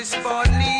this bodily